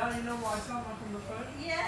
Now you know why I sound like I'm the first? Yeah,